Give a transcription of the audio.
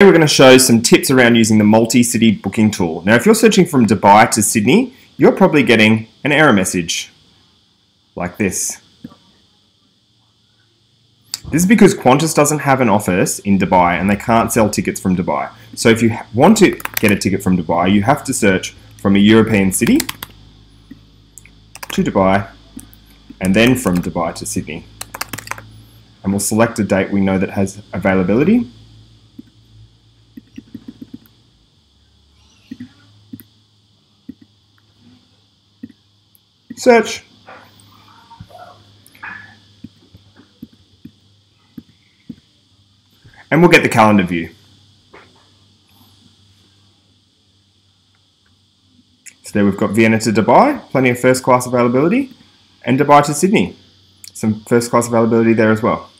we're going to show some tips around using the multi-city booking tool. Now if you're searching from Dubai to Sydney, you're probably getting an error message like this. This is because Qantas doesn't have an office in Dubai and they can't sell tickets from Dubai. So if you want to get a ticket from Dubai, you have to search from a European city to Dubai and then from Dubai to Sydney. And we'll select a date we know that has availability Search. And we'll get the calendar view. So there we've got Vienna to Dubai, plenty of first class availability, and Dubai to Sydney, some first class availability there as well.